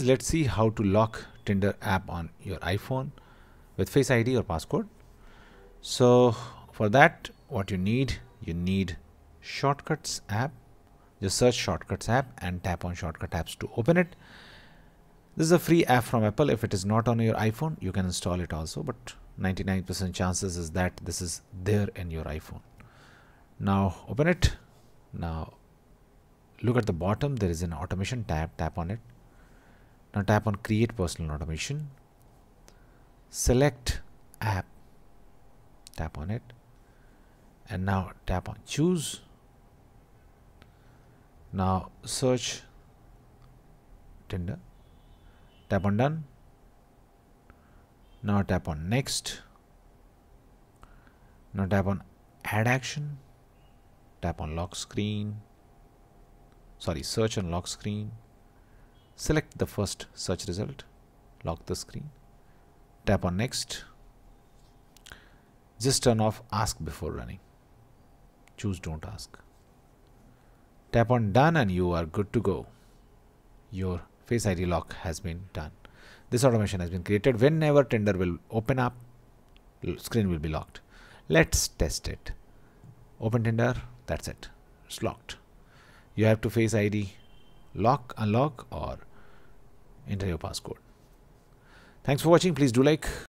let's see how to lock Tinder app on your iPhone with Face ID or passcode. So for that what you need you need shortcuts app just search shortcuts app and tap on shortcut apps to open it. This is a free app from Apple if it is not on your iPhone you can install it also but 99% chances is that this is there in your iPhone. Now open it. Now look at the bottom there is an automation tab tap on it now tap on create personal automation. Select app. Tap on it. And now tap on choose. Now search Tinder. Tap on done. Now tap on next. Now tap on add action. Tap on lock screen. Sorry, search and lock screen Select the first search result, lock the screen, tap on next, just turn off ask before running, choose don't ask. Tap on done and you are good to go. Your face ID lock has been done. This automation has been created whenever Tinder will open up, screen will be locked. Let's test it. Open Tinder, that's it, it's locked. You have to face ID lock, unlock or enter your passcode. Thanks for watching. Please do like,